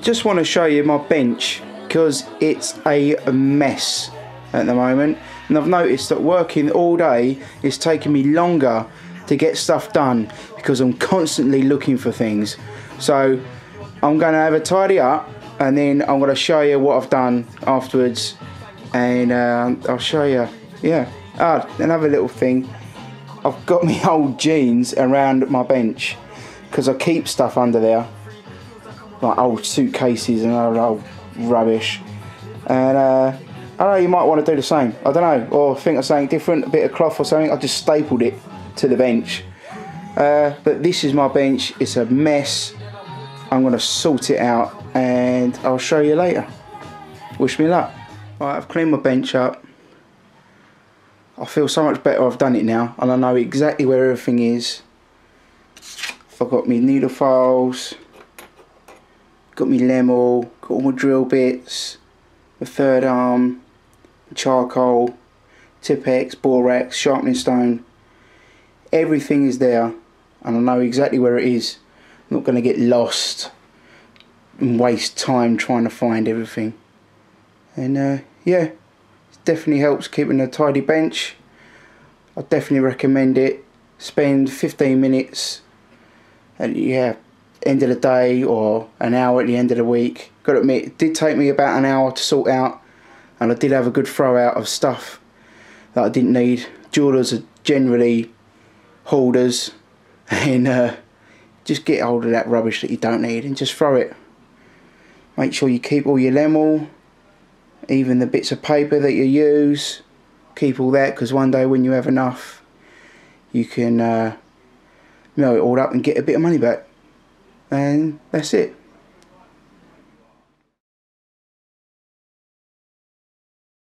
just want to show you my bench because it's a mess at the moment. And I've noticed that working all day is taking me longer to get stuff done because I'm constantly looking for things. So I'm going to have a tidy up and then I'm going to show you what I've done afterwards. And uh, I'll show you. Yeah. Ah another little thing. I've got my old jeans around my bench because I keep stuff under there like old suitcases and old, old rubbish. And uh, I don't know you might want to do the same I don't know or think of something different a bit of cloth or something I just stapled it to the bench. Uh, but this is my bench it's a mess. I'm going to sort it out and I'll show you later. Wish me luck. I've cleaned my bench up. I feel so much better I've done it now and I know exactly where everything is. I've got my needle files got my Lemel, got all my drill bits, the third arm, charcoal, Tipp-Ex, borax, sharpening stone. Everything is there and I know exactly where it is. I'm not going to get lost and waste time trying to find everything. And uh, yeah, it definitely helps keeping a tidy bench. I definitely recommend it. Spend 15 minutes and yeah, end of the day or an hour at the end of the week. Got to admit, it did take me about an hour to sort out, and I did have a good throw out of stuff that I didn't need. Jewelers are generally hoarders, and uh, just get hold of that rubbish that you don't need and just throw it. Make sure you keep all your Lemel, even the bits of paper that you use. Keep all that because one day when you have enough, you can uh, mill it all up and get a bit of money back and that's it